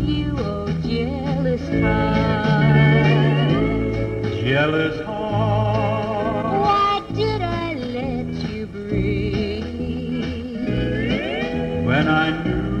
you, old jealous heart. Jealous heart. Why did I let you breathe? When I knew.